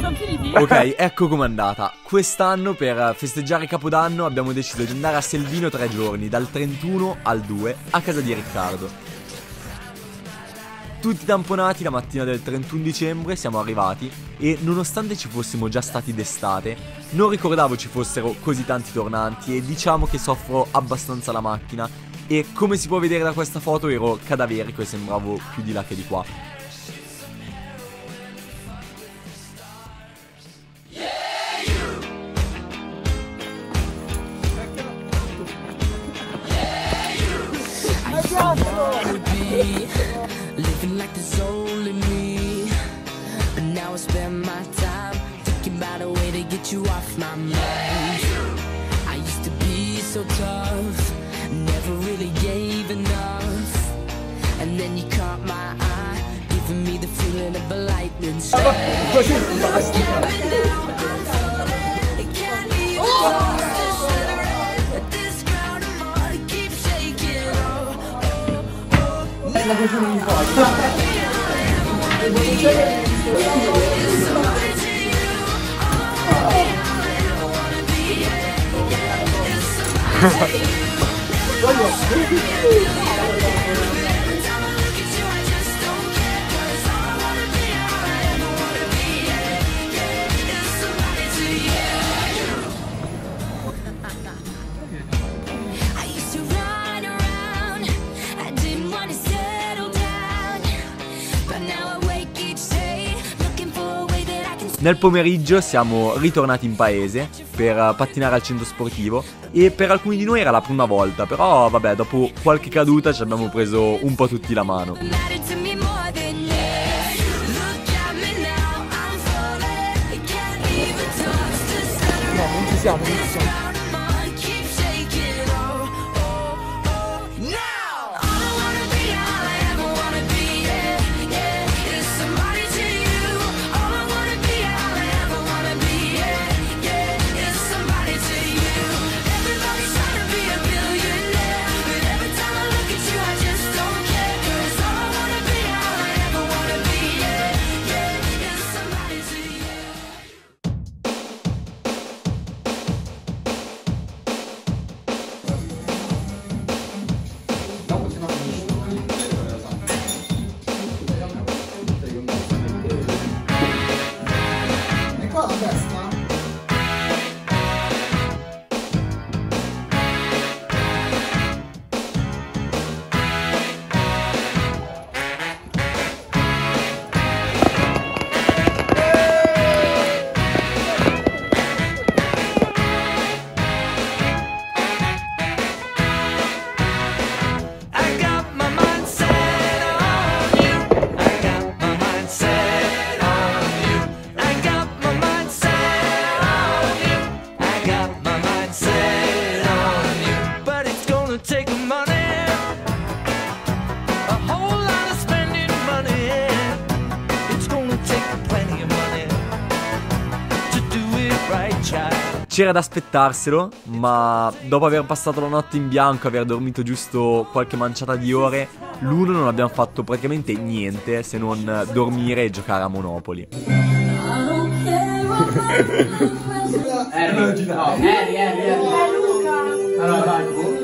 Sono finiti? Ok, ecco com'è andata. Quest'anno per festeggiare Capodanno abbiamo deciso di andare a Selvino tre giorni, dal 31 al 2, a casa di Riccardo. Tutti tamponati la mattina del 31 dicembre siamo arrivati e nonostante ci fossimo già stati d'estate, non ricordavo ci fossero così tanti tornanti e diciamo che soffro abbastanza la macchina e come si può vedere da questa foto ero cadaverico e sembravo più di là che di qua. Like there's only me. But now I spend my time thinking about a way to get you off my mind. I used to be so tough, never really gave enough. And then you caught my eye, giving me the feeling of a lightning strike. la cosa non importa. Voglio... Nel pomeriggio siamo ritornati in paese per eh, pattinare al centro sportivo e per alcuni di noi era la prima volta, però vabbè, dopo qualche caduta ci abbiamo preso un po' tutti la mano. No, non ci siamo, non ci siamo. C'era da aspettarselo, ma dopo aver passato la notte in bianco, aver dormito giusto qualche manciata di ore, l'uno non abbiamo fatto praticamente niente se non dormire e giocare a Monopoli. Beh, direi.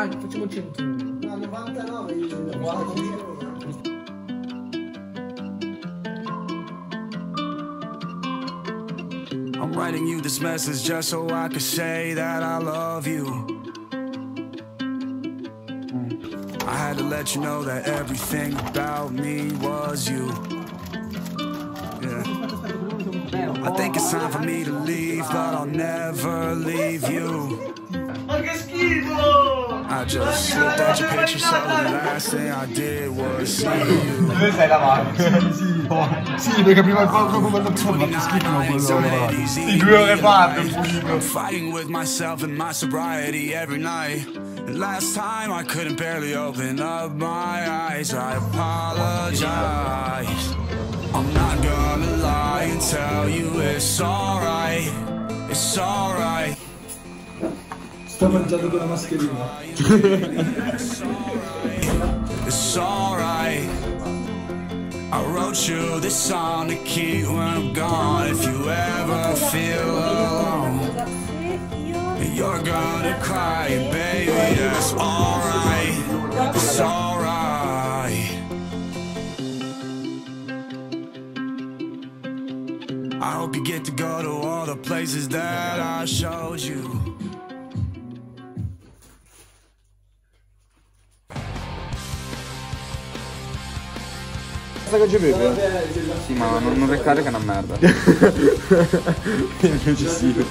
Ah, facciamo 101. No, 99 io guardo. I'm writing you this message just so I can say that I love you. I had to let you know that everything about me was you. Yeah. I think it's time for me to leave, but I'll never leave you. Ma che schifo! I just looked at your picture, so the last thing I did was see you. Sei davanti? sì, sì, perché prima quando quando sono fatto schifo non quello davanti. Sì, due ore fa, I'm pulito. fighting with myself and my sobriety every night. Last time I couldn't barely open up my eyes. I apologize. I'm not gonna lie and tell you it's alright. It's alright. Sto mangiando con la mascherina. It's alright. I wrote you this song to keep when I'm gone. If you ever feel alone, you're gonna cry, baby. That's alright. It's alright. I hope you get to go to all the places that I showed you. Cosa che Pepe? Sì, ma non, non reccare che è una merda. Eccessivo.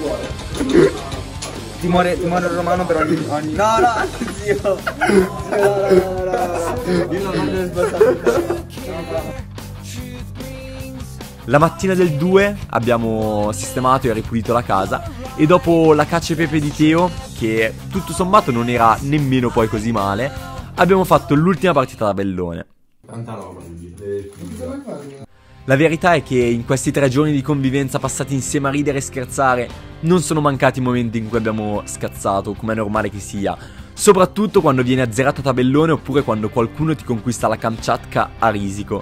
Ti muore, ti muore il romano per ogni. ogni... No, no, zio. No, no, no, no, no. Io non voglio sbagliare. La mattina del 2 abbiamo sistemato e ripulito la casa e dopo la caccia e pepe di Teo, che tutto sommato non era nemmeno poi così male, abbiamo fatto l'ultima partita da bellone. Tanta roba, quindi. La verità è che in questi tre giorni di convivenza passati insieme a ridere e scherzare non sono mancati momenti in cui abbiamo scazzato, come è normale che sia. Soprattutto quando viene azzerato a tabellone oppure quando qualcuno ti conquista la Kamchatka a risico.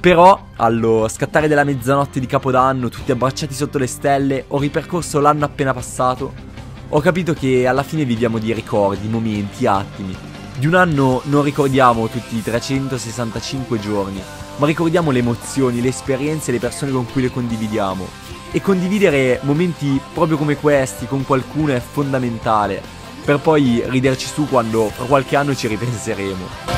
Però, allo scattare della mezzanotte di Capodanno, tutti abbracciati sotto le stelle, ho ripercorso l'anno appena passato. Ho capito che alla fine viviamo di ricordi, momenti, attimi. Di un anno non ricordiamo tutti i 365 giorni, ma ricordiamo le emozioni, le esperienze e le persone con cui le condividiamo. E condividere momenti proprio come questi con qualcuno è fondamentale, per poi riderci su quando fra qualche anno ci ripenseremo.